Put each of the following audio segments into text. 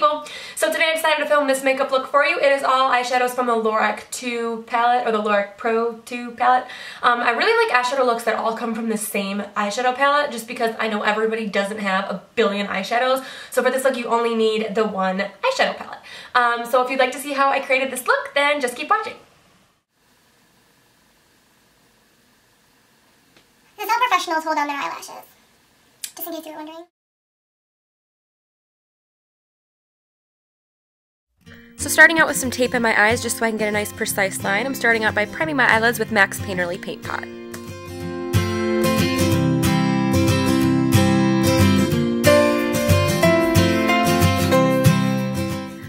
people. So today I decided to film this makeup look for you. It is all eyeshadows from the Lorac 2 palette, or the Lorac Pro 2 palette. Um, I really like eyeshadow looks that all come from the same eyeshadow palette, just because I know everybody doesn't have a billion eyeshadows. So for this look, you only need the one eyeshadow palette. Um, so if you'd like to see how I created this look, then just keep watching. This professionals hold on their eyelashes. Just in case you were wondering. So starting out with some tape in my eyes just so I can get a nice precise line, I'm starting out by priming my eyelids with MAC's Painterly Paint Pot.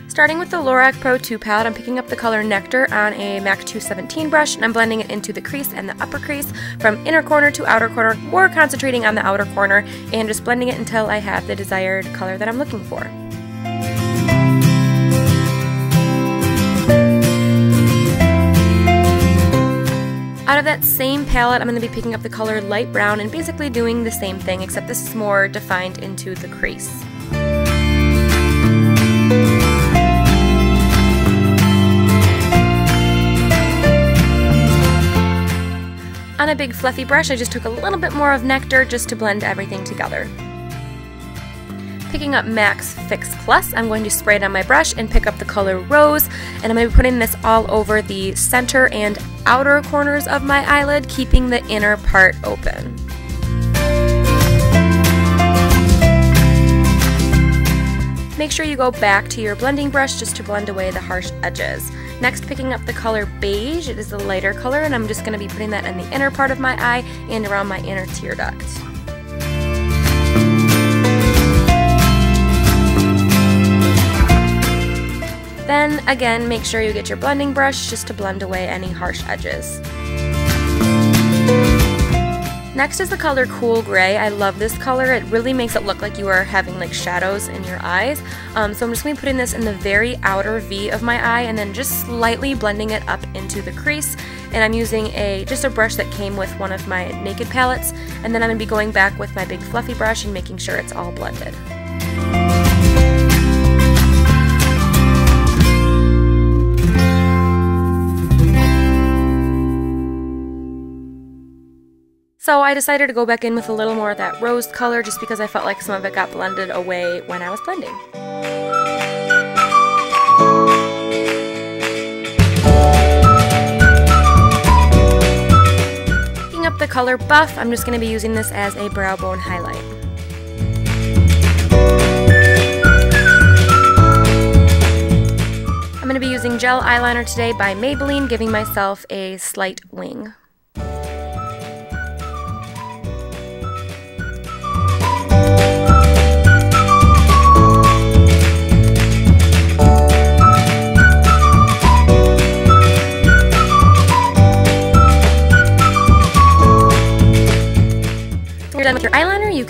Starting with the Lorac Pro 2 palette, I'm picking up the color Nectar on a MAC 217 brush and I'm blending it into the crease and the upper crease from inner corner to outer corner, more concentrating on the outer corner and just blending it until I have the desired color that I'm looking for. Of that same palette, I'm going to be picking up the color light brown and basically doing the same thing, except this is more defined into the crease. On a big fluffy brush, I just took a little bit more of Nectar just to blend everything together. Picking up MAC's Fix Plus, I'm going to spray it on my brush and pick up the color Rose, and I'm going to be putting this all over the center and outer corners of my eyelid, keeping the inner part open. Make sure you go back to your blending brush just to blend away the harsh edges. Next, picking up the color Beige, it is the lighter color, and I'm just going to be putting that in the inner part of my eye and around my inner tear duct. Then again, make sure you get your blending brush just to blend away any harsh edges. Next is the color Cool Gray. I love this color. It really makes it look like you are having like shadows in your eyes. Um, so I'm just going to be putting this in the very outer V of my eye and then just slightly blending it up into the crease. And I'm using a just a brush that came with one of my Naked palettes. And then I'm going to be going back with my big fluffy brush and making sure it's all blended. So I decided to go back in with a little more of that rose color just because I felt like some of it got blended away when I was blending. Picking up the color Buff, I'm just going to be using this as a brow bone highlight. I'm going to be using gel eyeliner today by Maybelline, giving myself a slight wing.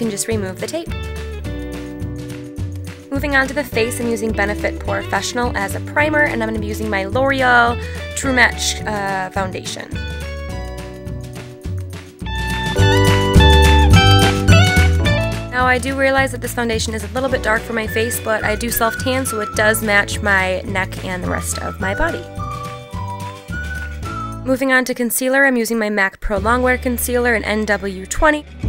Can just remove the tape. Moving on to the face, I'm using Benefit POREfessional as a primer, and I'm going to be using my L'Oreal True Match uh, foundation. Now I do realize that this foundation is a little bit dark for my face, but I do self-tan, so it does match my neck and the rest of my body. Moving on to concealer, I'm using my MAC Pro Longwear Concealer in NW20.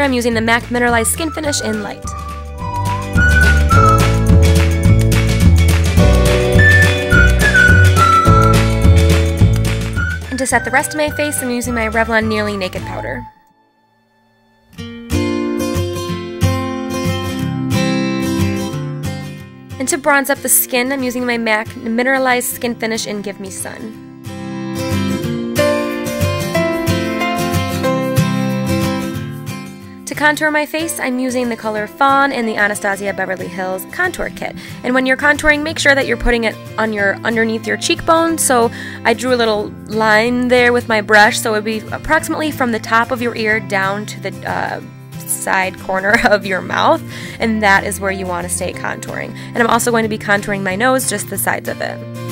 I'm using the MAC Mineralized Skin Finish in Light. And to set the rest of my face, I'm using my Revlon Nearly Naked Powder. And to bronze up the skin, I'm using my MAC Mineralized Skin Finish in Give Me Sun. To contour my face, I'm using the color Fawn in the Anastasia Beverly Hills Contour Kit. And when you're contouring, make sure that you're putting it on your underneath your cheekbone. So I drew a little line there with my brush, so it would be approximately from the top of your ear down to the uh, side corner of your mouth, and that is where you want to stay contouring. And I'm also going to be contouring my nose, just the sides of it.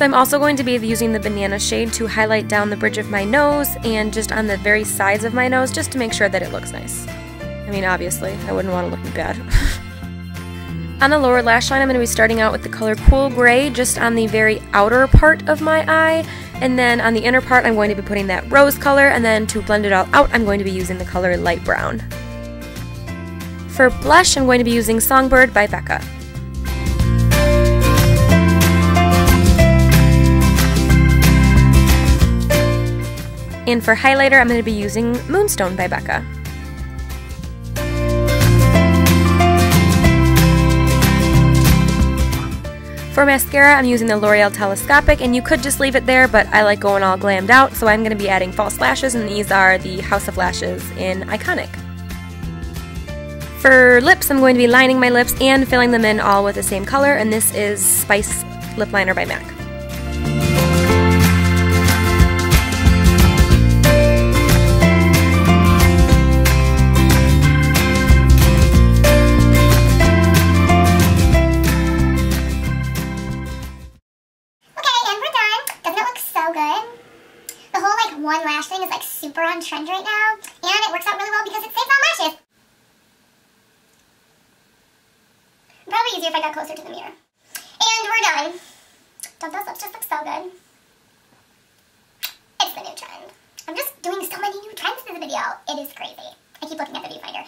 So I'm also going to be using the banana shade to highlight down the bridge of my nose and just on the very sides of my nose just to make sure that it looks nice. I mean, obviously, I wouldn't want to look bad. on the lower lash line, I'm going to be starting out with the color Cool Gray just on the very outer part of my eye. And then on the inner part, I'm going to be putting that rose color. And then to blend it all out, I'm going to be using the color Light Brown. For blush, I'm going to be using Songbird by Becca. And for highlighter, I'm going to be using Moonstone by Becca. For mascara, I'm using the L'Oreal Telescopic, and you could just leave it there, but I like going all glammed out, so I'm going to be adding false lashes, and these are the House of Lashes in Iconic. For lips, I'm going to be lining my lips and filling them in all with the same color, and this is Spice Lip Liner by MAC. Trend right now, and it works out really well because it saves on lashes. Probably easier if I got closer to the mirror. And we're done. Don't those lips just look so good? It's the new trend. I'm just doing so many new trends in this video. It is crazy. I keep looking at the viewfinder.